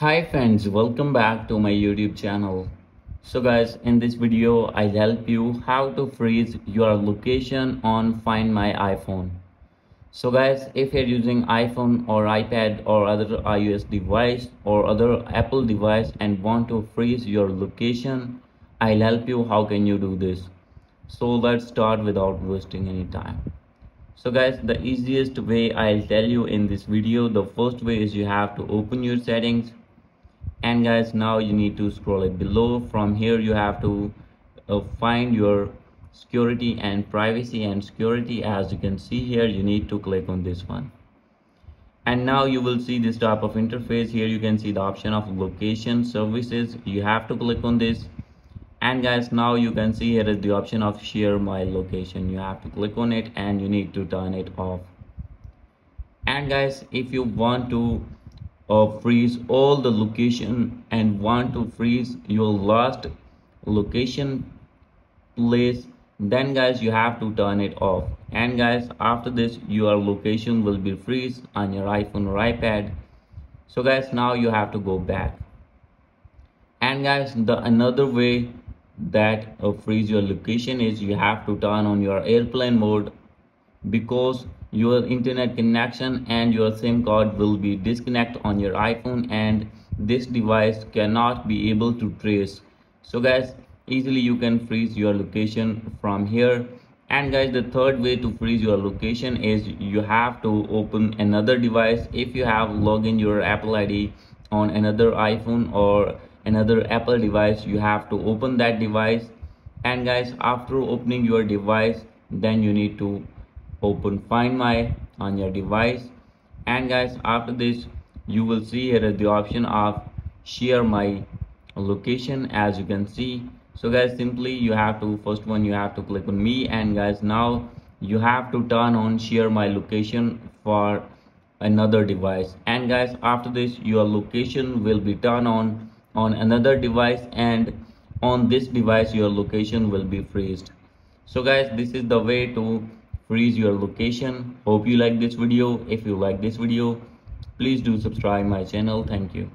Hi friends, welcome back to my YouTube channel. So guys, in this video, I'll help you how to freeze your location on Find My iPhone. So guys, if you're using iPhone or iPad or other iOS device or other Apple device and want to freeze your location, I'll help you how can you do this. So let's start without wasting any time so guys the easiest way i'll tell you in this video the first way is you have to open your settings and guys now you need to scroll it below. From here you have to uh, find your security and privacy and security. As you can see here you need to click on this one. And now you will see this type of interface. Here you can see the option of location services. You have to click on this. And guys now you can see here is the option of share my location. You have to click on it and you need to turn it off. And guys if you want to uh, freeze all the location and want to freeze your last location place then guys you have to turn it off. And guys after this your location will be freeze on your iphone or ipad. So guys now you have to go back. And guys the another way that uh, freeze your location is you have to turn on your airplane mode because your internet connection and your sim card will be disconnect on your iphone and this device cannot be able to trace. So guys easily you can freeze your location from here. And guys the third way to freeze your location is you have to open another device if you have login your apple id on another iphone or another apple device you have to open that device. And guys after opening your device then you need to open find my on your device. And guys after this you will see here is the option of share my location as you can see. So guys simply you have to first one you have to click on me. And guys now you have to turn on share my location for another device. And guys after this your location will be turned on on another device. And on this device your location will be freezed. So guys this is the way to freeze your location. Hope you like this video. If you like this video please do subscribe my channel. Thank you